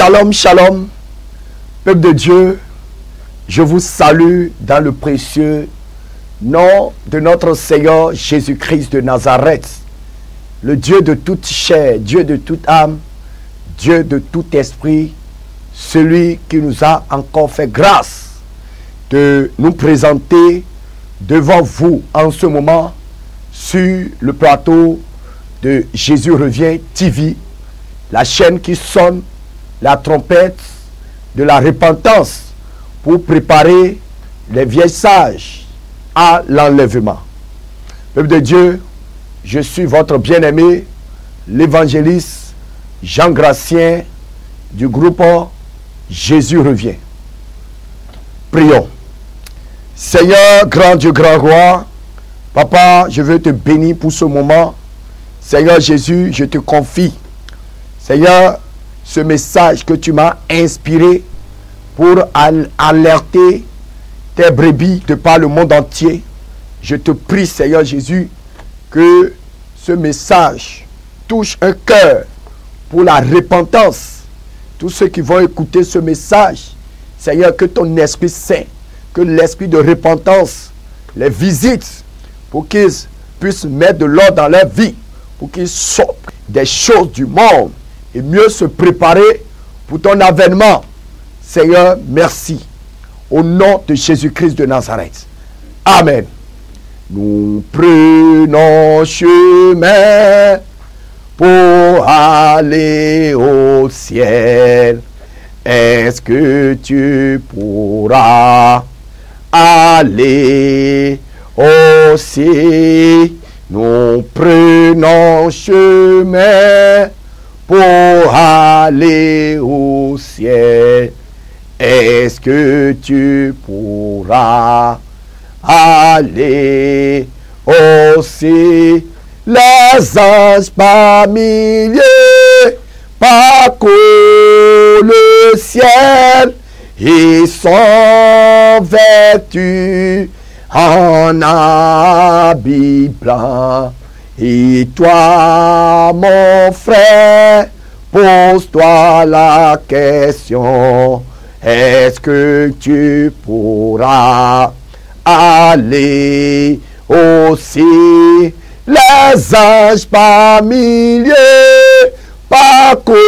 Shalom, shalom, peuple de Dieu, je vous salue dans le précieux nom de notre Seigneur Jésus-Christ de Nazareth, le Dieu de toute chair, Dieu de toute âme, Dieu de tout esprit, celui qui nous a encore fait grâce de nous présenter devant vous en ce moment sur le plateau de Jésus revient TV, la chaîne qui sonne la trompette de la repentance pour préparer les vieilles sages à l'enlèvement. Peuple de Dieu, je suis votre bien-aimé, l'évangéliste Jean Gracien du groupe Jésus revient. Prions. Seigneur, grand Dieu, grand roi, Papa, je veux te bénir pour ce moment. Seigneur Jésus, je te confie. Seigneur, ce message que tu m'as inspiré pour alerter tes brebis de par le monde entier. Je te prie, Seigneur Jésus, que ce message touche un cœur pour la repentance. Tous ceux qui vont écouter ce message, Seigneur, que ton Esprit Saint, que l'Esprit de repentance les visite pour qu'ils puissent mettre de l'ordre dans leur vie, pour qu'ils sortent des choses du monde et mieux se préparer pour ton avènement. Seigneur, merci. Au nom de Jésus-Christ de Nazareth. Amen. Nous prenons chemin pour aller au ciel. Est-ce que tu pourras aller aussi? Nous prenons chemin pour aller au ciel. Est-ce que tu pourras aller aussi? Les anges par milliers parcourent le ciel ils sont vêtus en habit blanc. Et toi, mon frère, pose-toi la question. Est-ce que tu pourras aller aussi les anges par milliers parcourent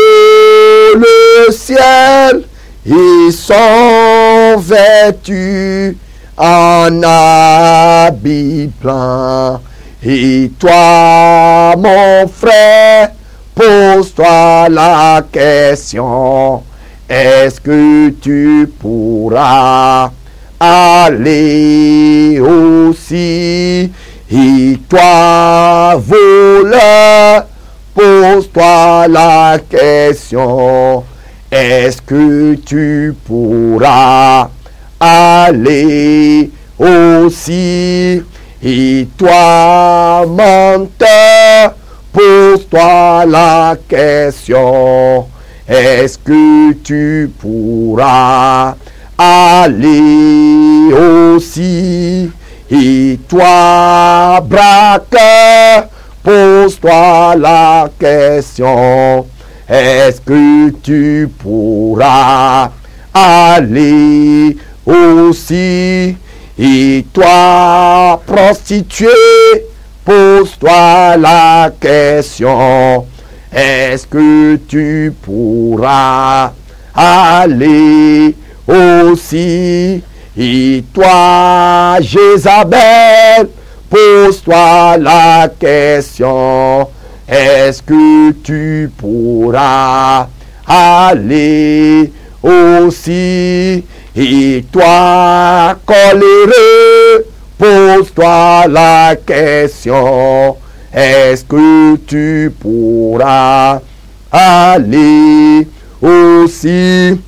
le ciel, ils sont vêtus en habit blanc. Et toi, mon frère, pose-toi la question. Est-ce que tu pourras aller aussi? Et toi, voleur, pose-toi la question. Est-ce que tu pourras aller aussi? Et toi, menteur, pose-toi la question. Est-ce que tu pourras aller aussi? Et toi, braqueur, pose-toi la question. Est-ce que tu pourras aller aussi? Et toi, prostituée, pose-toi la question. Est-ce que tu pourras aller aussi? Et toi, Jézabel, pose-toi la question. Est-ce que tu pourras aller aussi? Et toi, coléreux, pose-toi la question. Est-ce que tu pourras aller aussi?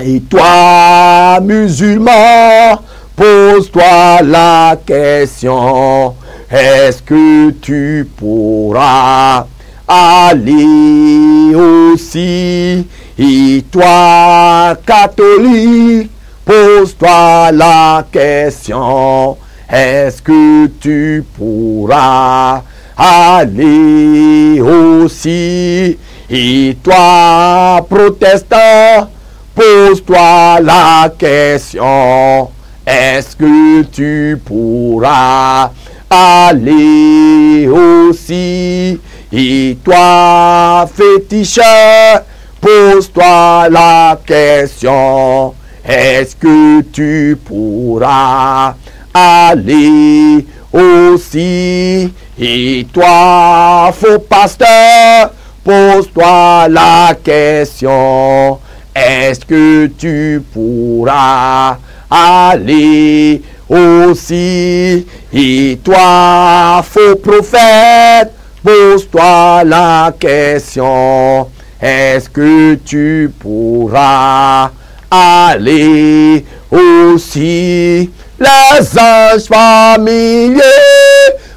Et toi, musulman, pose-toi la question. Est-ce que tu pourras aller aussi? Et toi, catholique, pose-toi la question. Est-ce que tu pourras aller aussi? Et toi, protestant, pose-toi la question. Est-ce que tu pourras aller aussi? Et toi, féticheur, pose-toi la question. Est-ce que tu pourras aller aussi? Et toi, faux pasteur, pose-toi la question. Est-ce que tu pourras aller aussi? Et toi, faux prophète, pose-toi la question. Est-ce que tu pourras aller aussi? Les anges familiers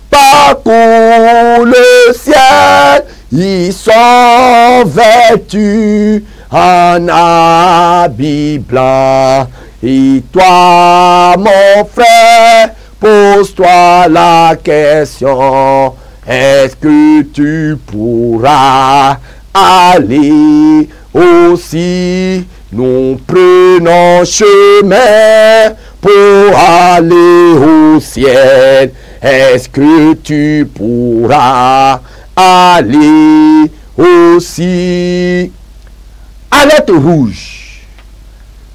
parcourent le ciel. Ils sont vêtus en habit blanc. Et toi, mon frère, pose-toi la question. Est-ce que tu pourras aller aussi Nous prenons chemin pour aller au ciel. Est-ce que tu pourras aller aussi? Alerte rouge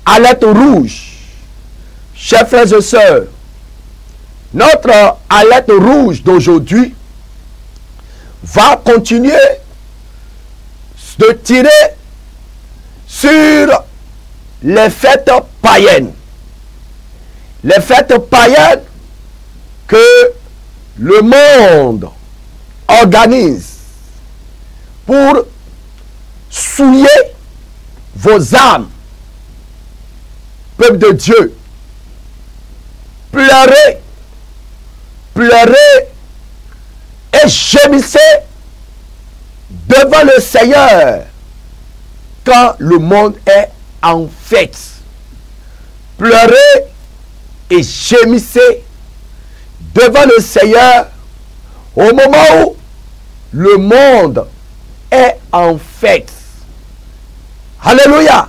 alerte rouge. Chers frères et sœurs, notre alerte rouge d'aujourd'hui va continuer de tirer sur les fêtes païennes. Les fêtes païennes que le monde organise pour souiller vos âmes peuple de Dieu, pleurez, pleurez et gémissez devant le Seigneur quand le monde est en fête. Pleurez et gémissez devant le Seigneur au moment où le monde est en fête. Alléluia.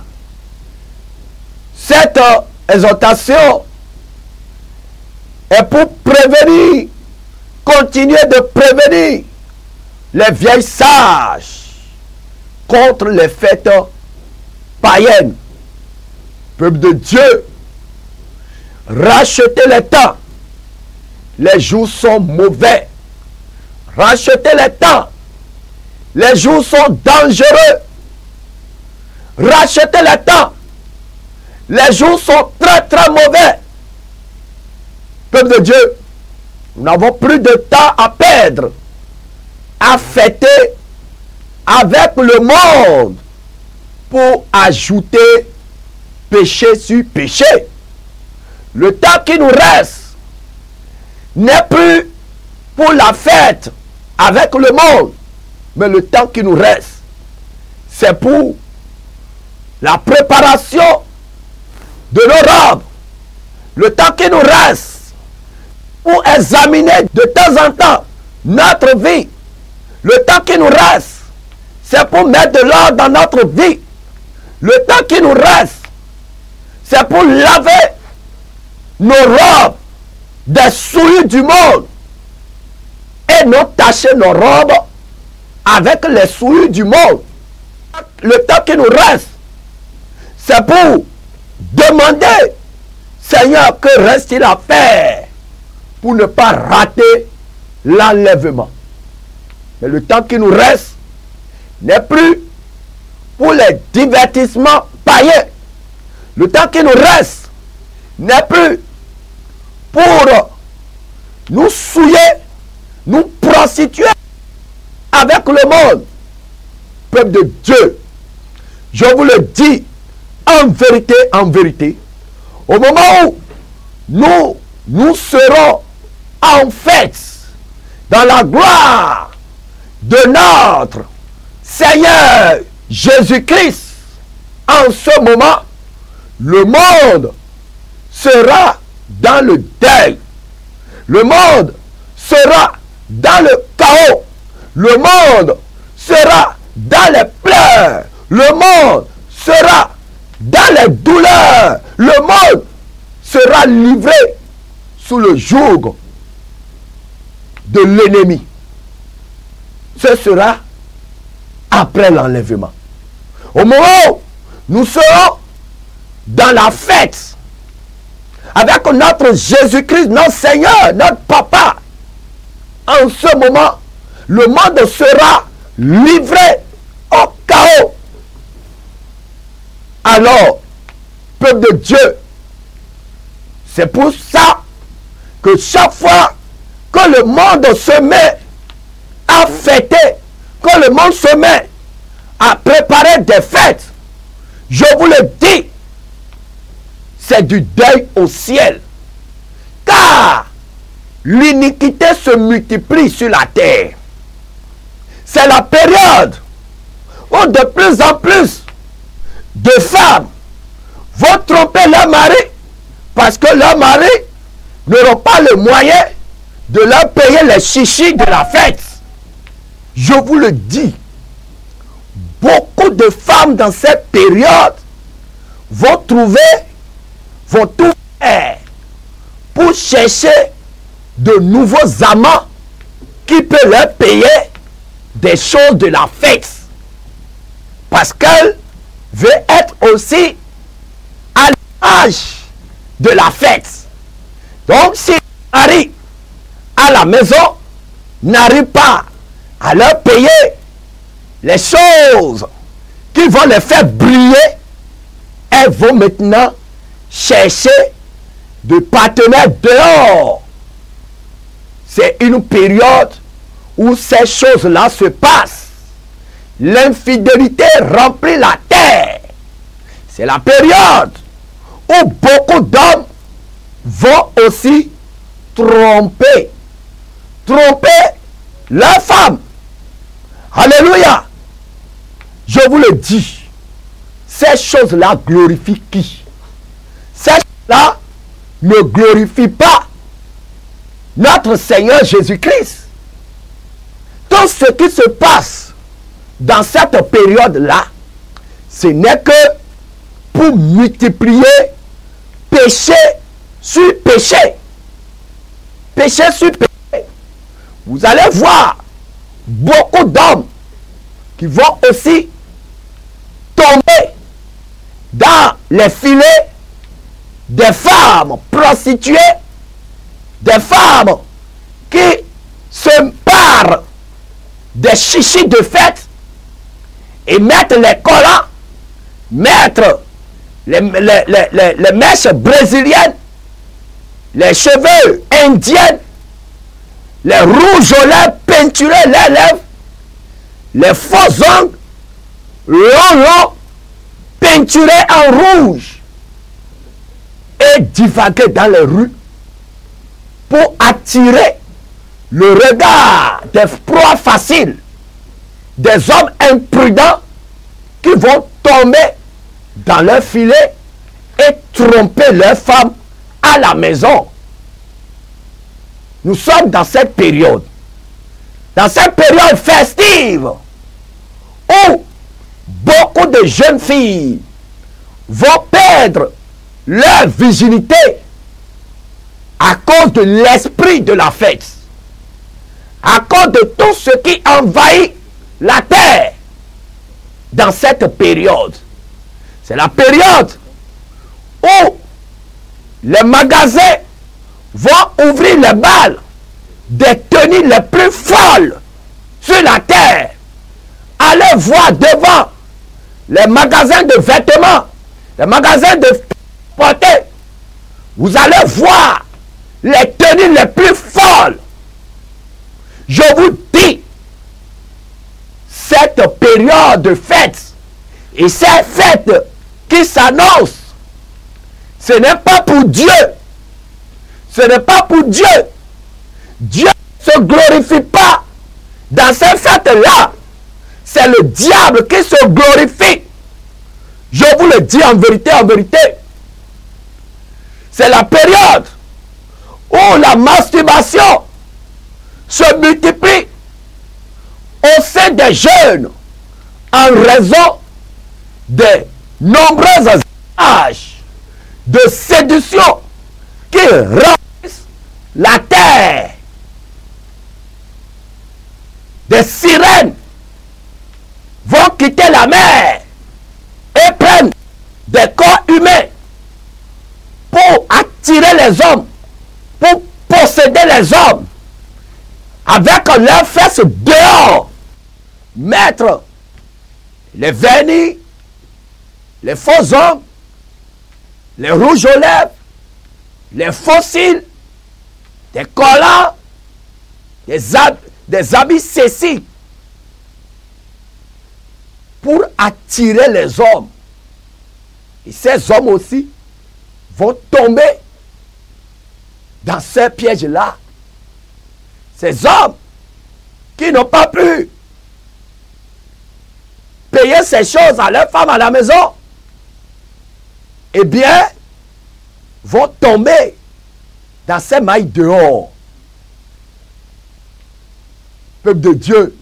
Cette exhortation est pour prévenir, continuer de prévenir les vieilles sages contre les fêtes païennes. Peuple de Dieu, rachetez les temps. Les jours sont mauvais. Rachetez les temps. Les jours sont dangereux. Rachetez les temps. Les jours sont très très mauvais. Peuple de Dieu, nous n'avons plus de temps à perdre, à fêter avec le monde pour ajouter péché sur péché. Le temps qui nous reste n'est plus pour la fête avec le monde, mais le temps qui nous reste, c'est pour la préparation de nos robes, le temps qui nous reste pour examiner de temps en temps notre vie, le temps qui nous reste, c'est pour mettre de l'ordre dans notre vie. Le temps qui nous reste, c'est pour laver nos robes des souillures du monde et non tacher nos robes avec les souillures du monde. Le temps qui nous reste, c'est pour Demandez, Seigneur, que reste-t-il à faire pour ne pas rater l'enlèvement? Mais le temps qui nous reste n'est plus pour les divertissements païens. Le temps qui nous reste n'est plus pour nous souiller, nous prostituer avec le monde. Peuple de Dieu, je vous le dis, en vérité, en vérité, au moment où nous, nous serons en fait dans la gloire de notre Seigneur Jésus-Christ, en ce moment, le monde sera dans le deuil. Le monde sera dans le chaos. Le monde sera dans les douleurs. Le monde sera dans les douleurs. Le monde sera livré sous le joug de l'ennemi. Ce sera après l'enlèvement. Au moment où nous serons dans la fête avec notre Jésus-Christ, notre Seigneur, notre Papa, en ce moment, le monde sera livré au chaos. Alors, peuple de Dieu, c'est pour ça que chaque fois que le monde se met à fêter, que le monde se met à préparer des fêtes, je vous le dis, c'est du deuil au ciel. Car l'iniquité se multiplie sur la terre. C'est la période où de plus en plus de femmes vont tromper leur mari parce que leur mari n'auront pas le moyen de leur payer les chichis de la fête. Je vous le dis, beaucoup de femmes dans cette période vont trouver, vont tout faire pour chercher de nouveaux amants qui peuvent leur payer des choses de la fête. Parce qu'elle veut être aussi à l'âge de la fête. Donc si Marie à la maison n'arrive pas à leur payer les choses qui vont les faire briller, elles vont maintenant chercher de partenaires dehors. C'est une période où ces choses-là se passent. L'infidélité remplit la terre. C'est la période où beaucoup d'hommes vont aussi tromper. Tromper la femme. Alléluia. Je vous le dis. Ces choses-là glorifient qui? Ces choses-là ne glorifient pas notre Seigneur Jésus-Christ. Tout ce qui se passe dans cette période-là, ce n'est que pour multiplier péché sur péché. Péché sur péché. Vous allez voir beaucoup d'hommes qui vont aussi tomber dans les filets des femmes prostituées, des femmes qui se parent des chichis de fête et mettre les collants, mettre les, les, mèches brésiliennes, les cheveux indiens, les rouges aux lèvres, les lèvres, les faux ongles, longs, peinturés en rouge et divaguer dans les rues pour attirer le regard des proies faciles, des hommes imprudents qui vont tomber dans leur filet et tromper leurs femmes à la maison. Nous sommes dans cette période, dans cette période festive, où beaucoup de jeunes filles vont perdre leur virginité à cause de l'esprit de la fête à cause de tout ce qui envahit la terre dans cette période. C'est la période où les magasins vont ouvrir les balles des tenues les plus folles sur la terre. Allez voir devant les magasins de vêtements, les magasins de portée. Vous allez voir les tenues les plus folles je vous dis, cette période de fête et ces fêtes qui s'annoncent, ce n'est pas pour Dieu. Ce n'est pas pour Dieu. Dieu ne se glorifie pas dans ces fêtes-là. C'est le diable qui se glorifie. Je vous le dis en vérité, en vérité. C'est la période où la masturbation se multiplient au sein des jeunes en raison des nombreuses âges de séduction qui remplissent la terre. Des sirènes vont quitter la mer et prennent des corps humains pour attirer les hommes, pour posséder les hommes, avec leurs fesses dehors, mettre les vernis, les faux hommes, les rouges aux lèvres, les fossiles, des collants, des, habits céciques pour attirer les hommes. Et ces hommes aussi vont tomber dans ces pièges-là. Ces hommes qui n'ont pas pu payer ces choses à leur femme à la maison, eh bien, vont tomber dans ces mailles dehors. Peuple de Dieu,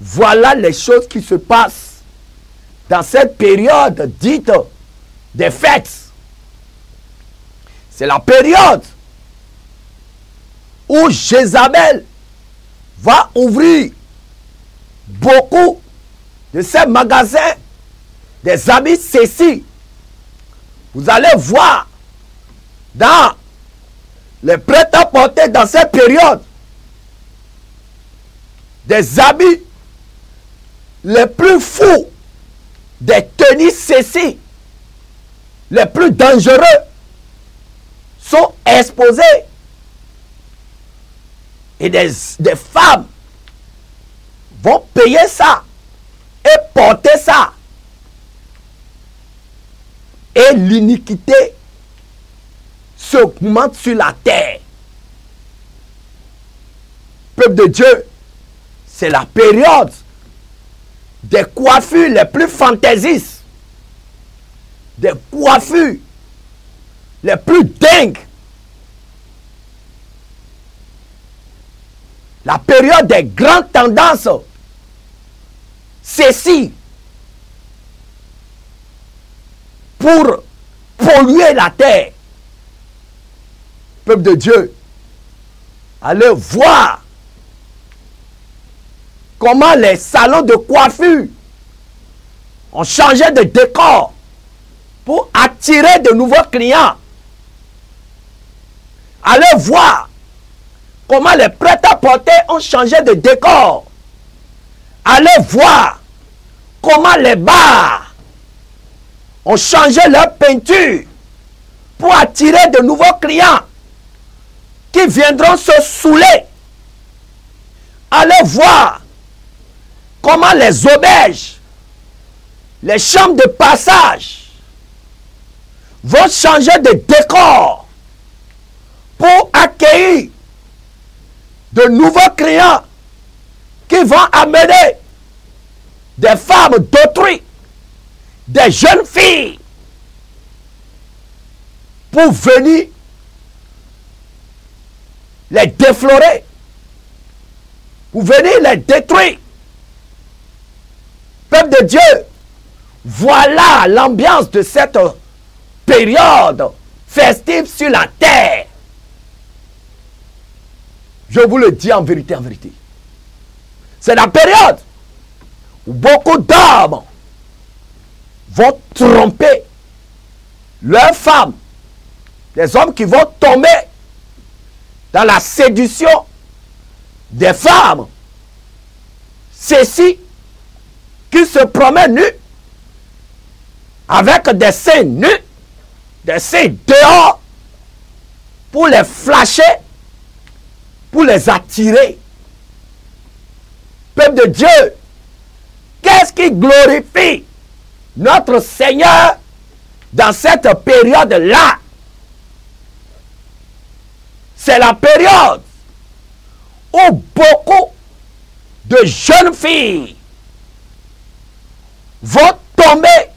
voilà les choses qui se passent dans cette période dite des fêtes. C'est la période où Jézabel va ouvrir beaucoup de ces magasins des habits ceci. Vous allez voir dans les prêts-à-porter dans cette période des habits les plus fous, des tenues ceci, les plus dangereux sont exposés. Et des, des femmes vont payer ça et porter ça. Et l'iniquité s'augmente sur la terre. Peuple de Dieu, c'est la période des coiffures les plus fantaisistes, des coiffures les plus dingues. La période des grandes tendances, ceci pour polluer la terre. Peuple de Dieu, allez voir comment les salons de coiffure ont changé de décor pour attirer de nouveaux clients? Allez voir comment les prêts-à-porter ont changé de décor. Allez voir comment les bars ont changé leur peinture pour attirer de nouveaux clients qui viendront se saouler. Allez voir comment les auberges, les chambres de passage vont changer de décor pour accueillir de nouveaux clients qui vont amener des femmes d'autrui, des jeunes filles, pour venir les déflorer, pour venir les détruire. Peuple de Dieu, voilà l'ambiance de cette période festive sur la terre. Je vous le dis en vérité, en vérité. C'est la période où beaucoup d'hommes vont tromper leurs femmes. Des hommes qui vont tomber dans la séduction des femmes. Ceci qui se promènent nus avec des seins nus, des seins dehors pour les flasher, pour les attirer. Peuple de Dieu, qu'est-ce qui glorifie notre Seigneur dans cette période-là? C'est la période où beaucoup de jeunes filles vont tomber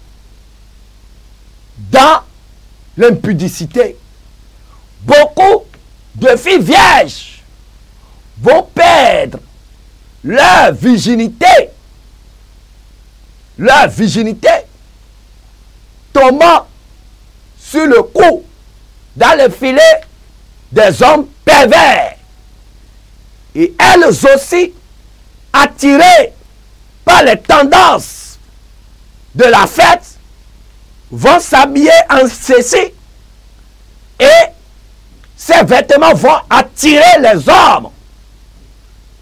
dans l'impudicité. Beaucoup de filles vierges vont perdre leur virginité leur virginité, tombant sur le cou, dans le filet des hommes pervers. Et elles aussi, attirées par les tendances de la fête, vont s'habiller en ceci et ces vêtements vont attirer les hommes.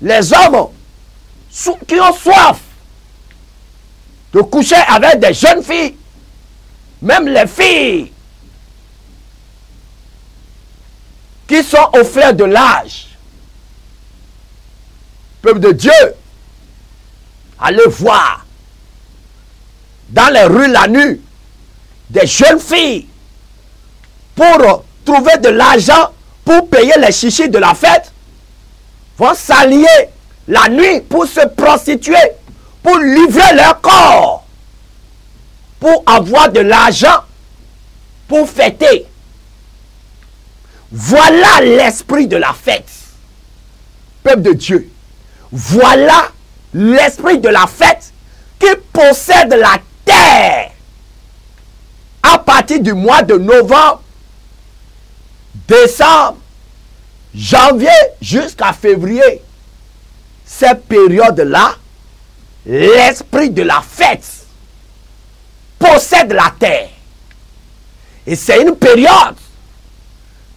Les hommes qui ont soif de coucher avec des jeunes filles, même les filles qui sont au de l'âge. Peuple de Dieu, allez voir dans les rues la nuit des jeunes filles pour trouver de l'argent pour payer les chichis de la fête, vont s'allier la nuit pour se prostituer, pour livrer leur corps, pour avoir de l'argent, pour fêter. Voilà l'esprit de la fête. Peuple de Dieu. Voilà l'esprit de la fête qui possède la À partir du mois de novembre, décembre, janvier jusqu'à février, cette période-là, l'esprit de la fête possède la terre. Et c'est une période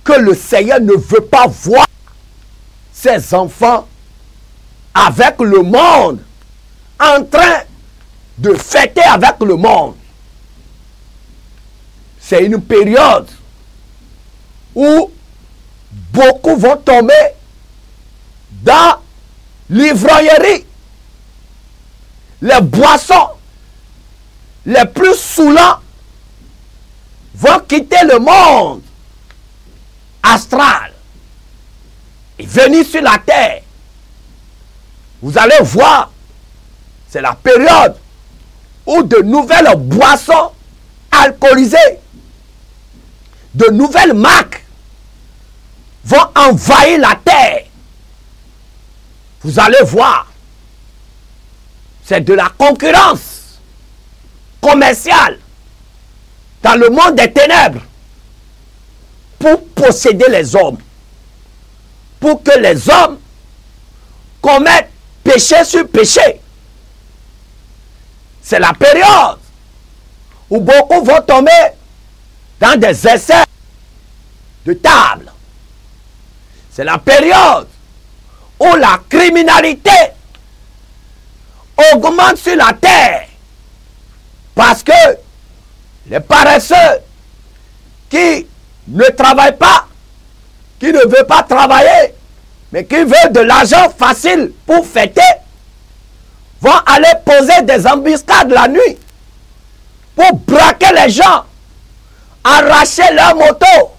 que le Seigneur ne veut pas voir ses enfants avec le monde, en train de fêter avec le monde. C'est une période où beaucoup vont tomber dans l'ivrognerie. Les boissons les plus saoulants vont quitter le monde astral et venir sur la terre. Vous allez voir, c'est la période où de nouvelles boissons alcoolisées, de nouvelles marques vont envahir la terre. Vous allez voir, c'est de la concurrence commerciale dans le monde des ténèbres pour posséder les hommes. Pour que les hommes commettent péché sur péché. C'est la période où beaucoup vont tomber dans des essais de table. C'est la période où la criminalité augmente sur la terre. Parce que les paresseux qui ne travaillent pas, qui ne veulent pas travailler, mais qui veulent de l'argent facile pour fêter, vont aller poser des embuscades la nuit pour braquer les gens, arracher leurs motos,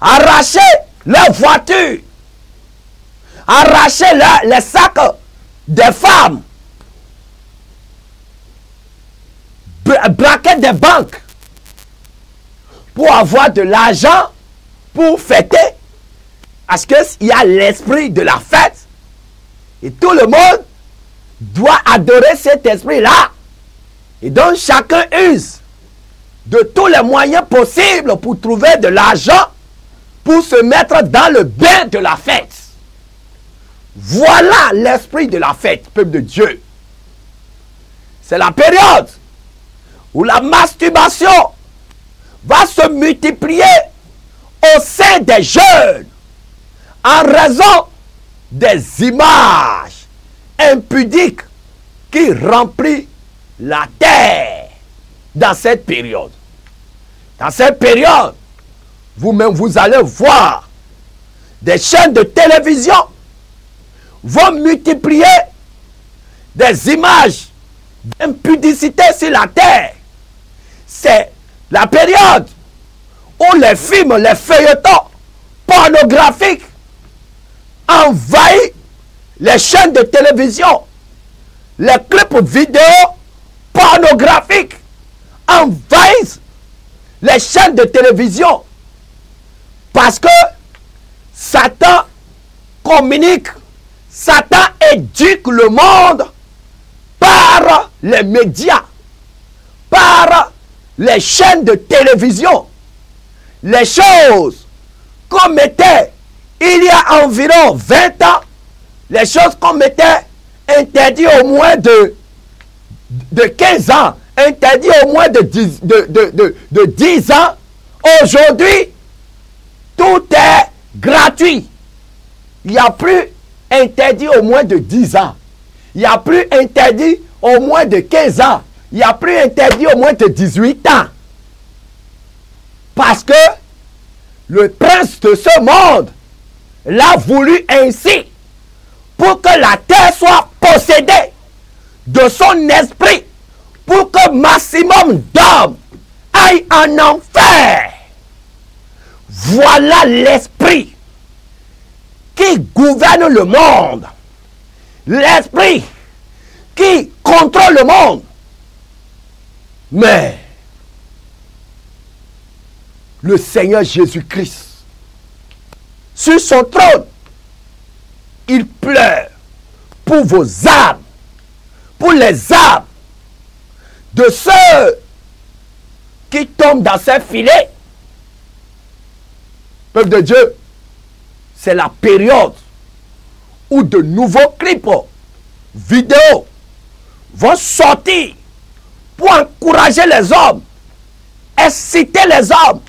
arracher leurs voitures, arracher les sacs des femmes, braquer des banques pour avoir de l'argent pour fêter. Parce qu'il y a l'esprit de la fête. Et tout le monde doit adorer cet esprit-là. Et donc chacun use de tous les moyens possibles pour trouver de l'argent pour se mettre dans le bain de la fête. Voilà l'esprit de la fête, peuple de Dieu. C'est la période où la masturbation va se multiplier au sein des jeunes en raison des images impudiques qui remplissent la terre dans cette période. Dans cette période, vous-même, vous allez voir des chaînes de télévision vont multiplier des images d'impudicité sur la terre. C'est la période où les films, les feuilletons pornographiques envahissent les chaînes de télévision, les clips vidéo pornographiques envahissent les chaînes de télévision. Parce que Satan communique, Satan éduque le monde par les médias les chaînes de télévision, les choses qu'on mettait il y a environ 20 ans, les choses qu'on mettait interdites au moins de, de 15 ans, interdites au moins de 10, de, de 10 ans, aujourd'hui, tout est gratuit. Il n'y a plus interdit au moins de 10 ans. Il n'y a plus interdit au moins de 15 ans. Il n'y a plus interdit au moins de 18 ans. Parce que le prince de ce monde l'a voulu ainsi pour que la terre soit possédée de son esprit, pour que maximum d'hommes aillent en enfer. Voilà l'esprit qui gouverne le monde. L'esprit qui contrôle le monde. Mais le Seigneur Jésus-Christ, sur son trône, il pleure pour vos âmes, pour les âmes de ceux qui tombent dans ces filets. Peuple de Dieu, c'est la période où de nouveaux clips vidéos vont sortir pour encourager les hommes, inciter les hommes,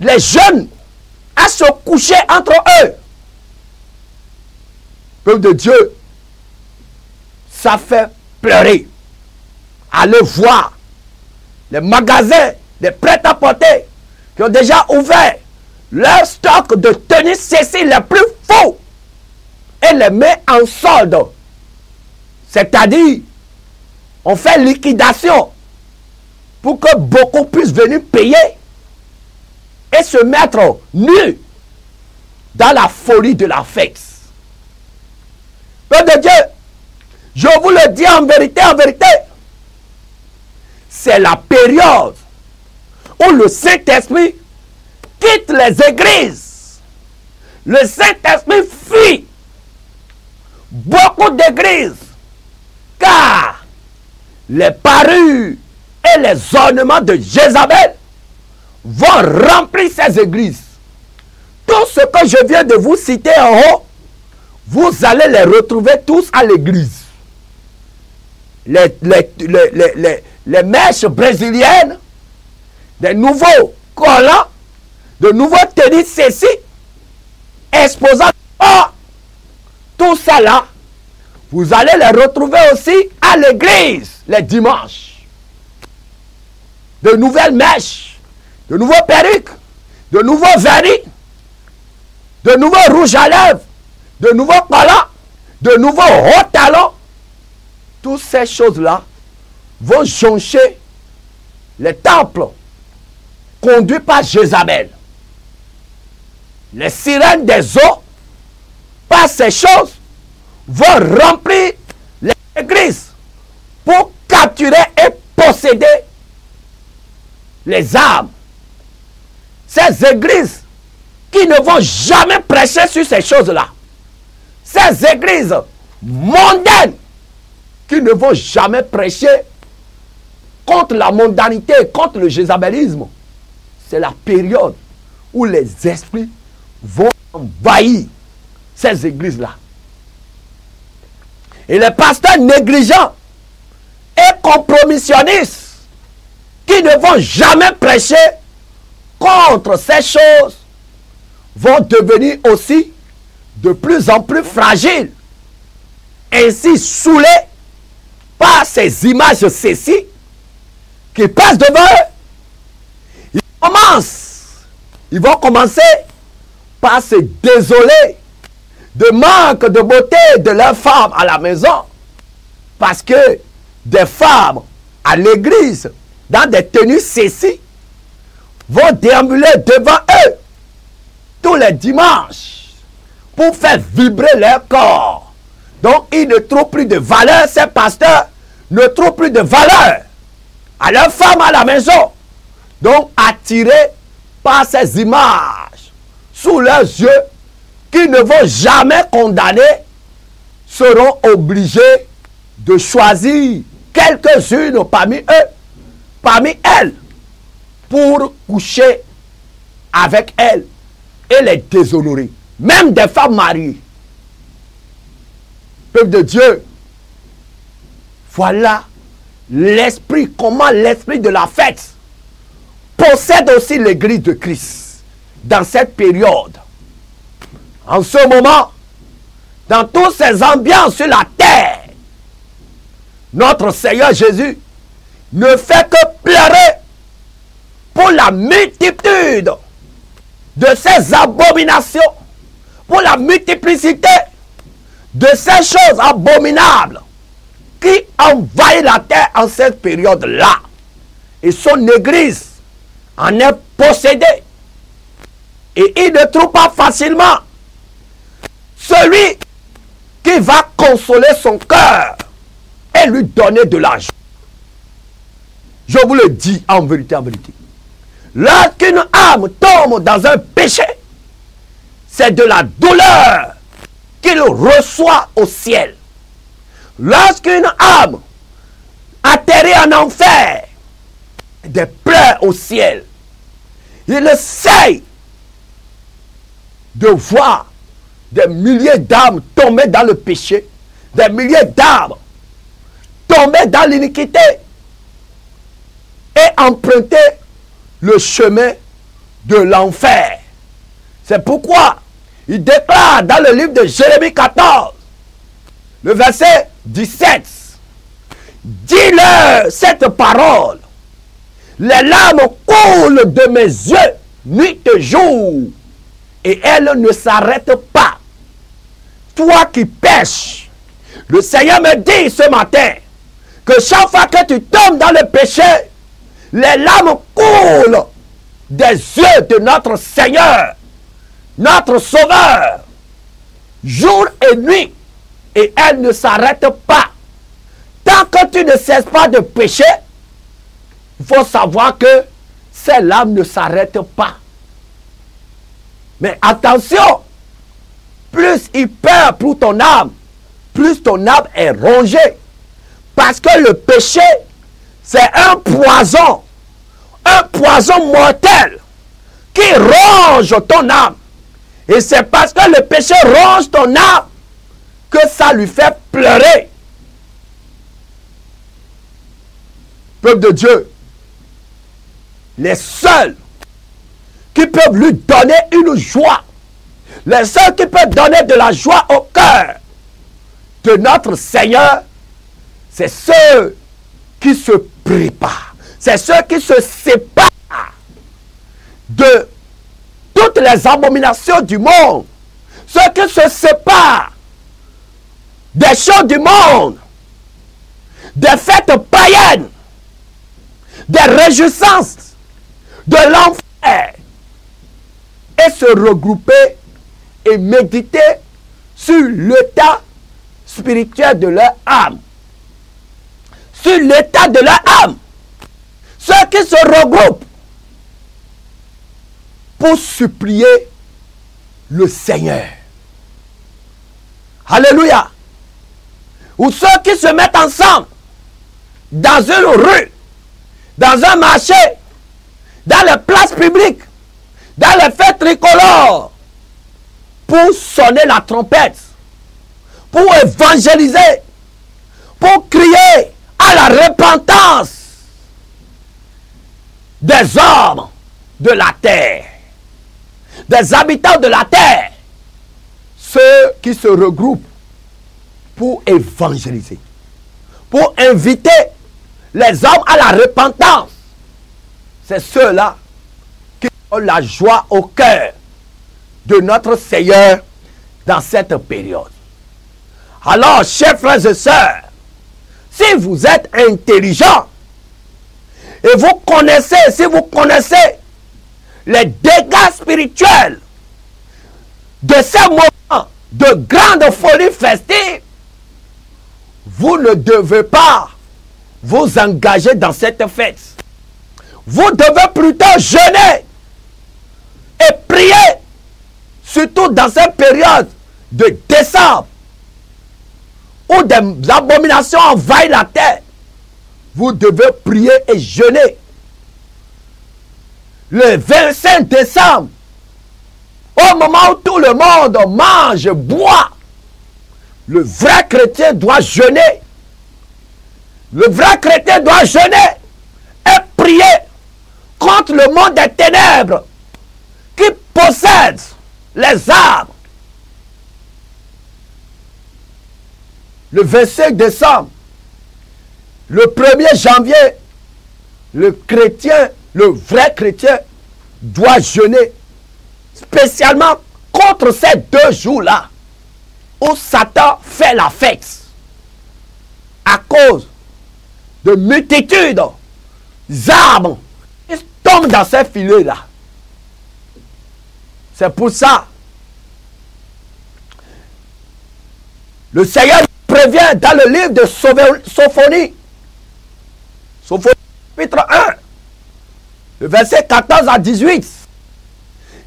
les jeunes à se coucher entre eux. Peuple de Dieu, ça fait pleurer. Allez voir les magasins des prêts-à-porter qui ont déjà ouvert leur stock de tenues Cécile les plus faux et les met en solde. C'est-à-dire, on fait liquidation pour que beaucoup puissent venir payer et se mettre nus dans la folie de la fête. Peuple de Dieu, je vous le dis en vérité, en vérité, c'est la période où le Saint-Esprit quitte les églises. Le Saint-Esprit fuit beaucoup d'églises. Car les parures et les ornements de Jézabel vont remplir ces églises. Tout ce que je viens de vous citer en haut, vous allez les retrouver tous à l'église. Les, les, mèches brésiliennes, des nouveaux collants, de nouveaux tennis ceci, exposant oh, tout ça là, vous allez les retrouver aussi à l'église les dimanches. De nouvelles mèches, de nouveaux perruques, de nouveaux vernis, de nouveaux rouges à lèvres, de nouveaux collants, de nouveaux hauts talons. Toutes ces choses-là vont joncher les temples conduits par Jézabel les sirènes des eaux, par ces choses, vont remplir les églises pour capturer et posséder les âmes. Ces églises qui ne vont jamais prêcher sur ces choses-là. Ces églises mondaines qui ne vont jamais prêcher contre la mondanité, contre le jézabelisme. C'est la période où les esprits vont envahir ces églises-là. Et les pasteurs négligents et compromissionnistes qui ne vont jamais prêcher contre ces choses vont devenir aussi de plus en plus fragiles, ainsi saoulés par ces images ceci qui passent devant eux. Ils commencent, ils vont commencer pas se désoler de manque de beauté de leurs femmes à la maison. Parce que des femmes à l'église, dans des tenues ceci, vont déambuler devant eux tous les dimanches pour faire vibrer leur corps. Donc, ils ne trouvent plus de valeur, ces pasteurs ne trouvent plus de valeur à leurs femmes à la maison. Donc, attirés par ces images sous leurs yeux, qui ne vont jamais condamner, seront obligés de choisir quelques-unes parmi eux, parmi elles, pour coucher avec elles et les déshonorer. Même des femmes mariées. Peuple de Dieu, voilà l'esprit, comment l'esprit de la fête possède aussi l'église de Christ dans cette période. En ce moment, dans toutes ces ambiances sur la terre, notre Seigneur Jésus ne fait que pleurer pour la multitude de ces abominations, pour la multiplicité de ces choses abominables qui envahit la terre en cette période-là. Et son église en est possédée. Et il ne trouve pas facilement celui qui va consoler son cœur et lui donner de l'argent. Je vous le dis en vérité, en vérité. Lorsqu'une âme tombe dans un péché, c'est de la douleur qu'il reçoit au ciel. Lorsqu'une âme atterrit en enfer, des pleurs au ciel, il essaye de voir des milliers d'âmes tomber dans le péché, des milliers d'âmes tomber dans l'iniquité et emprunter le chemin de l'enfer. C'est pourquoi il déclare dans le livre de Jérémie 14, le verset 17, Dis-leur cette parole. Les larmes coulent de mes yeux nuit et jour. Et elles ne s'arrêtent pas. Toi qui pêches, le Seigneur me dit ce matin que chaque fois que tu tombes dans le péché, les larmes coulent des yeux de notre Seigneur, notre Sauveur, jour et nuit, et elles ne s'arrêtent pas. Tant que tu ne cesses pas de pécher, il faut savoir que ces larmes ne s'arrêtent pas. Mais attention, plus il perd pour ton âme, plus ton âme est rongée. Parce que le péché, c'est un poison, un poison mortel qui ronge ton âme. Et c'est parce que le péché ronge ton âme que ça lui fait pleurer. Peuple de Dieu, les seuls qui peuvent lui donner une joie, les seuls qui peuvent donner de la joie au cœur de notre Seigneur, c'est ceux qui se préparent, c'est ceux qui se séparent de toutes les abominations du monde, ceux qui se séparent des choses du monde, des fêtes païennes, des réjouissances de l'enfer et se regrouper et méditer sur l'état spirituel de leur âme. Sur l'état de leur âme. Ceux qui se regroupent pour supplier le Seigneur. Alléluia. Ou ceux qui se mettent ensemble dans une rue, dans un marché, dans les places publiques, dans les fêtes tricolores, pour sonner la trompette, pour évangéliser, pour crier à la repentance des hommes de la terre, des habitants de la terre, ceux qui se regroupent pour évangéliser, pour inviter les hommes à la repentance. C'est ceux-là qui ont la joie au cœur de notre Seigneur dans cette période. Alors, chers frères et sœurs, si vous êtes intelligents et vous connaissez, si vous connaissez les dégâts spirituels de ces moments de grande folie festive, vous ne devez pas vous engager dans cette fête. Vous devez plutôt jeûner et prier, surtout dans cette période de décembre, où des abominations envahissent la terre. Vous devez prier et jeûner le 25 décembre, au moment où tout le monde mange, boit, le vrai chrétien doit jeûner. Le vrai chrétien doit jeûner et prier contre le monde des ténèbres qui possède les armes. Le 25 décembre, le 1er janvier, le chrétien, le vrai chrétien, doit jeûner spécialement contre ces deux jours-là où Satan fait la fête à cause de multitudes d'armes qui tombent dans ces filets-là. C'est pour ça. Le Seigneur prévient dans le livre de Sophonie, Sophonie chapitre 1, verset 14 à 18.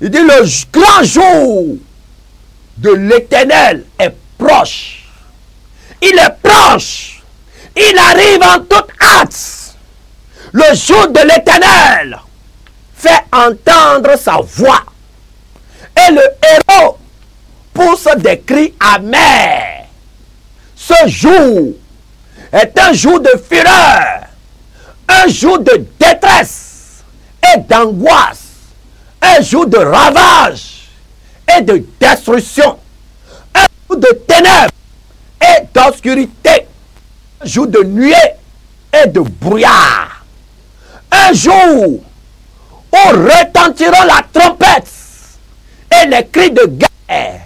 Il dit le grand jour de l'éternel est proche. Il est proche. Il arrive en toute hâte. Le jour de l'éternel fait entendre sa voix. Et le héros pousse des cris amers. Ce jour est un jour de fureur, un jour de détresse et d'angoisse, un jour de ravage et de destruction, un jour de ténèbres et d'obscurité, un jour de nuée et de brouillard, un jour où retentiront la trompette et les cris de guerre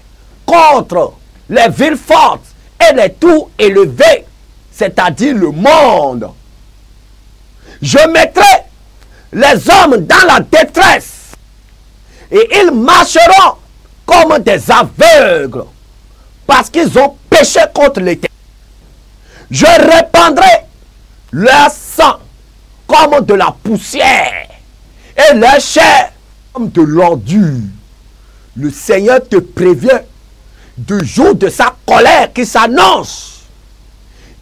contre les villes fortes et les tours élevés, c'est-à-dire le monde. Je mettrai les hommes dans la détresse et ils marcheront comme des aveugles parce qu'ils ont péché contre l'éternel. Je répandrai leur sang comme de la poussière et leur chair comme de l'ordure le Seigneur te prévient du jour de sa colère qui s'annonce.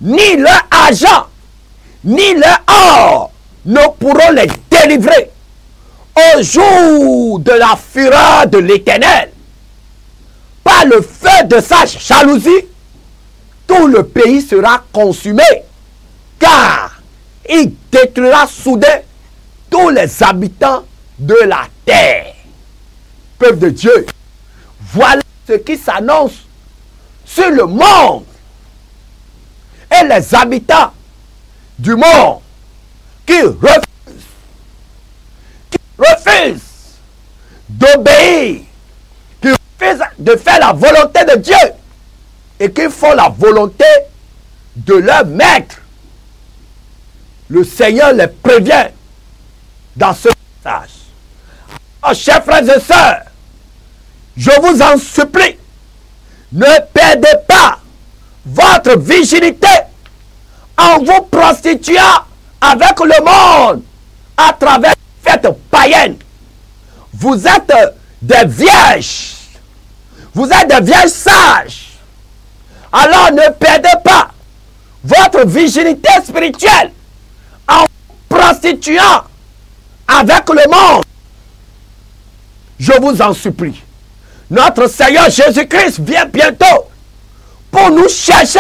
Ni leur argent, ni leur or ne pourront les délivrer au jour de la fureur de l'Éternel. Par le feu de sa jalousie, tout le pays sera consumé, car il détruira soudain tous les habitants de la terre de Dieu. Voilà ce qui s'annonce sur le monde et les habitants du monde qui refusent, qui refusent d'obéir, qui refusent de faire la volonté de Dieu et qui font la volonté de leur maître. Le Seigneur les prévient dans ce message. Oh, chers frères et sœurs, je vous en supplie, ne perdez pas votre vigilité en vous prostituant avec le monde à travers les fêtes païennes. Vous êtes des vierges. Vous êtes des vierges sages. Alors ne perdez pas votre vigilité spirituelle en prostituant avec le monde. Je vous en supplie. Notre Seigneur Jésus-Christ vient bientôt pour nous chercher.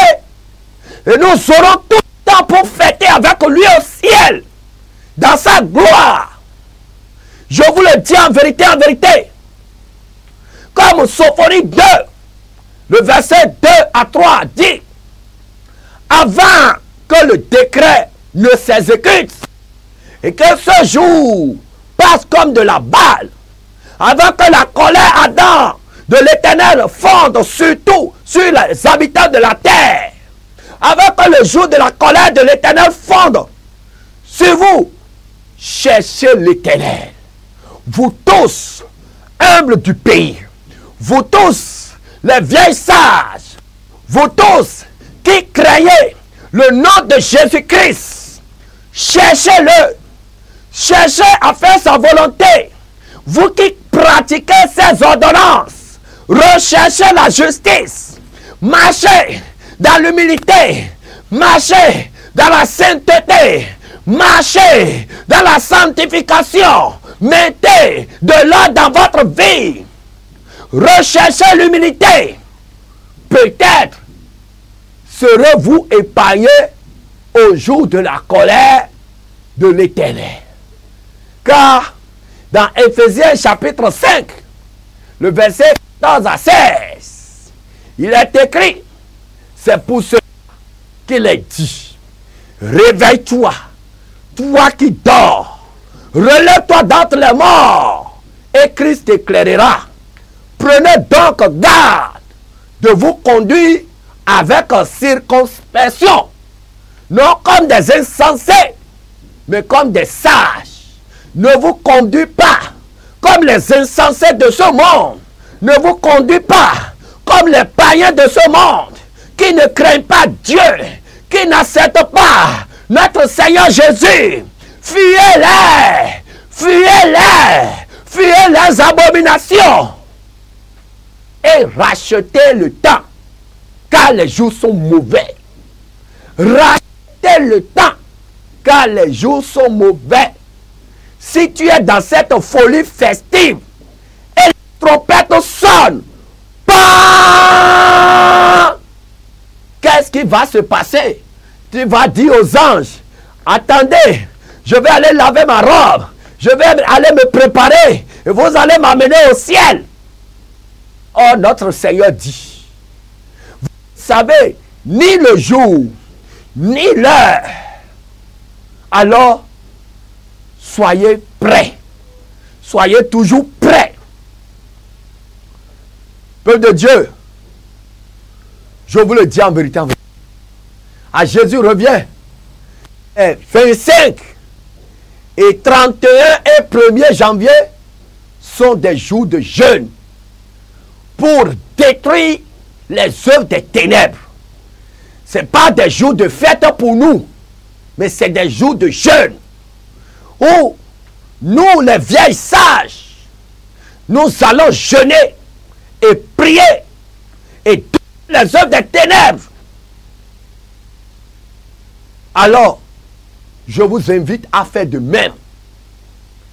Et nous aurons tout le pour fêter avec lui au ciel, dans sa gloire. Je vous le dis en vérité, en vérité. Comme Sophonie 2, le verset 2 à 3 dit, avant que le décret ne s'exécute et que ce jour passe comme de la balle, avant que la colère Adam de l'éternel fonde surtout sur les habitants de la terre. Avant que le jour de la colère de l'éternel fonde sur vous, cherchez l'éternel. Vous tous, humbles du pays, vous tous, les vieilles sages, vous tous qui craignez le nom de Jésus-Christ, cherchez-le. Cherchez à faire sa volonté. Vous qui pratiquez ses ordonnances, recherchez la justice, marchez dans l'humilité, marchez dans la sainteté, marchez dans la sanctification, Mettez de l'ordre dans votre vie. Recherchez l'humilité. Peut-être serez-vous épargné au jour de la colère de l'éternel. Car dans Ephésiens chapitre 5, le verset 14 à 16, il est écrit, c'est pour cela qu'il est dit, réveille-toi, toi qui dors, relève-toi d'entre les morts, et Christ t'éclairera. Prenez donc garde de vous conduire avec circonspection, non comme des insensés, mais comme des sages. Ne vous conduis pas comme les insensés de ce monde. Ne vous conduis pas comme les païens de ce monde qui ne craignent pas Dieu, qui n'acceptent pas notre Seigneur Jésus. Fuyez-les, fuyez-les, fuyez les abominations et rachetez le temps, car les jours sont mauvais. Rachetez le temps, car les jours sont mauvais. Si tu es dans cette folie festive et les trompettes sonnent, qu'est-ce qui va se passer Tu vas dire aux anges, attendez, je vais aller laver ma robe, je vais aller me préparer et vous allez m'amener au ciel. Oh, notre Seigneur dit, vous savez, ni le jour, ni l'heure. Alors, soyez prêts. Soyez toujours prêts. Peuple de Dieu, je vous le dis en vérité, en vérité. À Jésus revient. Et 25 et 31 et 1er janvier sont des jours de jeûne pour détruire les œuvres des ténèbres. Ce n'est pas des jours de fête pour nous, mais c'est des jours de jeûne où nous, les vieilles sages, nous allons jeûner et prier et toutes les œuvres des ténèbres. Alors, je vous invite à faire de même.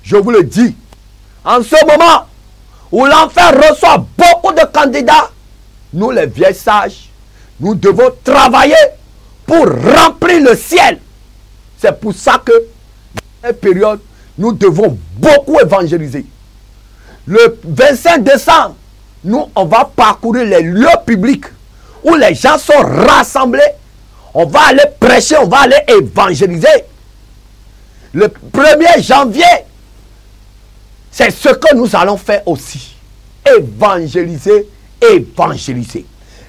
Je vous le dis. En ce moment où l'enfer reçoit beaucoup de candidats, nous les vieilles sages, nous devons travailler pour remplir le ciel. C'est pour ça que, dans cette période, nous devons beaucoup évangéliser. Le 25 décembre, nous, on va parcourir les lieux publics où les gens sont rassemblés. On va aller prêcher, on va aller évangéliser. Le 1er janvier, c'est ce que nous allons faire aussi. Évangéliser, évangéliser.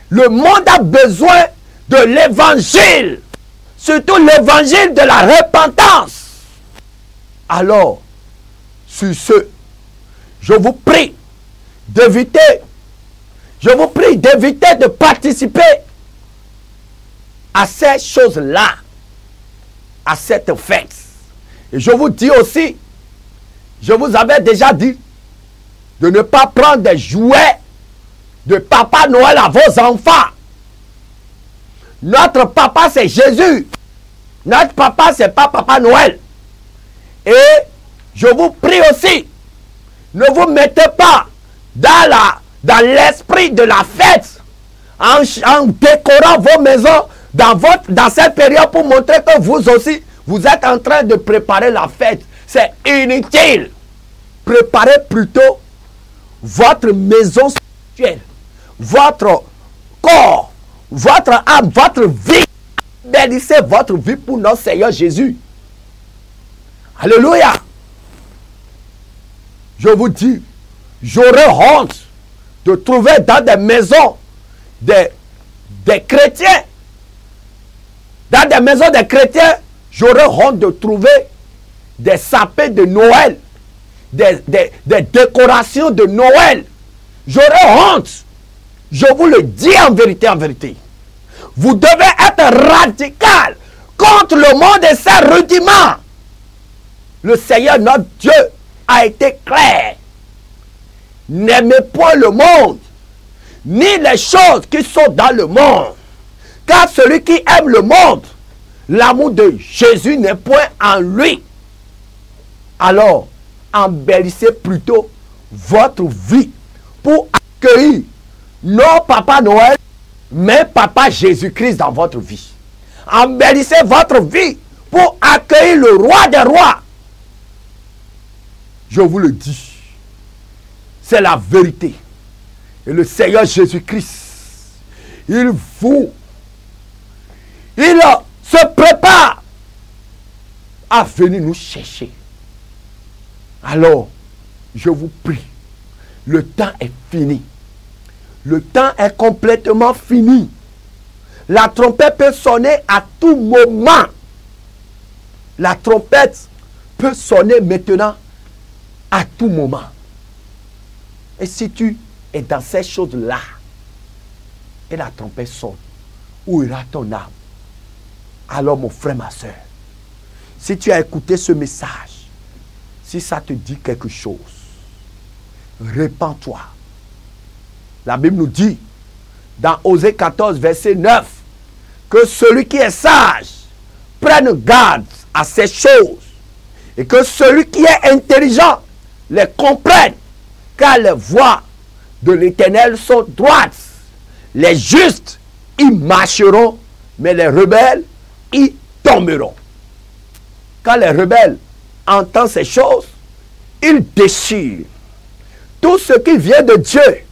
Le monde a besoin de l'évangile. Surtout l'évangile de la repentance. Alors, sur ce, je vous prie d'éviter, je vous prie d'éviter de participer à ces choses-là, à cette fête. Et je vous dis aussi, je vous avais déjà dit de ne pas prendre des jouets de Papa Noël à vos enfants. Notre papa, c'est Jésus. Notre papa, c'est pas Papa Noël. Et je vous prie aussi, ne vous mettez pas dans la dans l'esprit de la fête en, en, décorant vos maisons dans, cette période pour montrer que vous aussi, vous êtes en train de préparer la fête. C'est inutile. Préparez plutôt votre maison spirituelle, votre corps, votre âme, votre vie. Bénissez votre vie pour notre Seigneur Jésus. Alléluia. Je vous dis, j'aurais honte de trouver dans des maisons des, des chrétiens. Dans des maisons des chrétiens, j'aurais honte de trouver des sapins de Noël, des, décorations de Noël. J'aurais honte. Je vous le dis en vérité, en vérité. Vous devez être radical contre le monde et ses rudiments. Le Seigneur notre Dieu a été clair. N'aimez point le monde, ni les choses qui sont dans le monde. Celui qui aime le monde, l'amour de Jésus n'est point en lui. Alors, embellissez plutôt votre vie pour accueillir non Papa Noël, mais Papa Jésus-Christ dans votre vie. Embellissez votre vie pour accueillir le roi des rois. Je vous le dis, c'est la vérité. Et le Seigneur Jésus-Christ, il vous, il se prépare à venir nous chercher. Alors, je vous prie, le temps est fini. Le temps est complètement fini. La trompette peut sonner à tout moment. La trompette peut sonner maintenant à tout moment. Et si tu es dans ces choses-là, et la trompette sonne, où ira ton âme? Alors mon frère, ma soeur, si tu as écouté ce message, si ça te dit quelque chose, répands-toi. La Bible nous dit, dans Osée 14, verset 9, que celui qui est sage prenne garde à ces choses et que celui qui est intelligent les comprenne, car les voies de l'Éternel sont droites. Les justes y marcheront, mais les rebelles tomberont. Quand les rebelles entendent ces choses, ils déchirent. Tout ce qui vient de Dieu,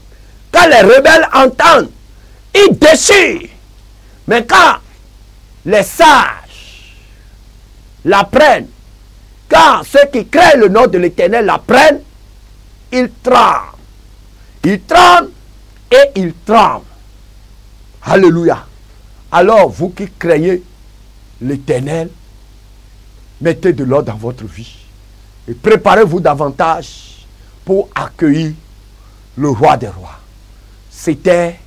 quand les rebelles entendent, ils déchirent. Mais quand les sages l'apprennent, quand ceux qui créent le nom de l'Éternel l'apprennent, ils tremblent. Ils tremblent et ils tremblent. Alléluia. Alors, vous qui craignez l'Éternel, mettez de l'ordre dans votre vie. Et préparez-vous davantage pour accueillir le roi des rois. C'était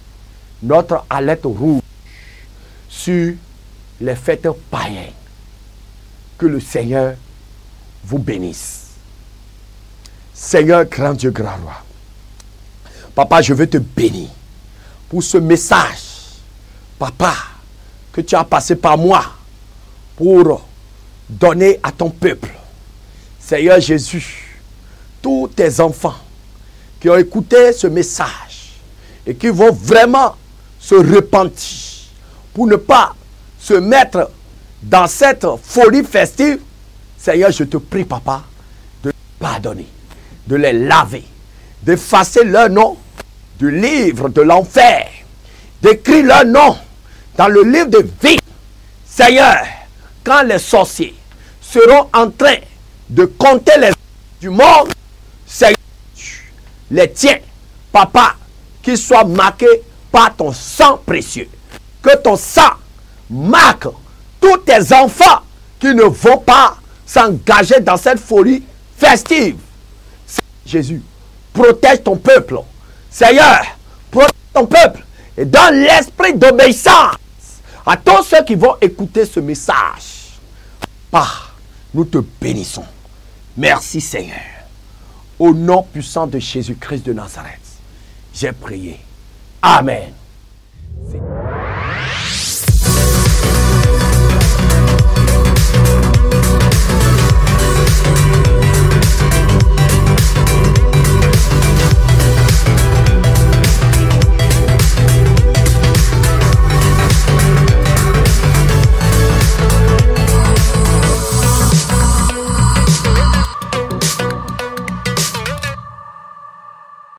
notre alerte rouge sur les fêtes païennes. Que le Seigneur vous bénisse. Seigneur, grand Dieu, grand roi. Papa, je veux te bénir pour ce message, papa, que tu as passé par moi pour donner à ton peuple. Seigneur Jésus, tous tes enfants qui ont écouté ce message et qui vont vraiment se repentir pour ne pas se mettre dans cette folie festive, Seigneur, je te prie, papa, de pardonner, de les laver, d'effacer leur nom du livre de l'enfer, d'écrire leur nom dans le livre de vie. Seigneur, quand les sorciers seront en train de compter les du monde, Seigneur, les tiens, papa, qu'ils soient marqués par ton sang précieux. Que ton sang marque tous tes enfants qui ne vont pas s'engager dans cette folie festive. Jésus, protège ton peuple. Seigneur, protège ton peuple. Et dans l'esprit d'obéissance à tous ceux qui vont écouter ce message, par nous te bénissons. Merci Seigneur. Au nom puissant de Jésus-Christ de Nazareth, j'ai prié. Amen.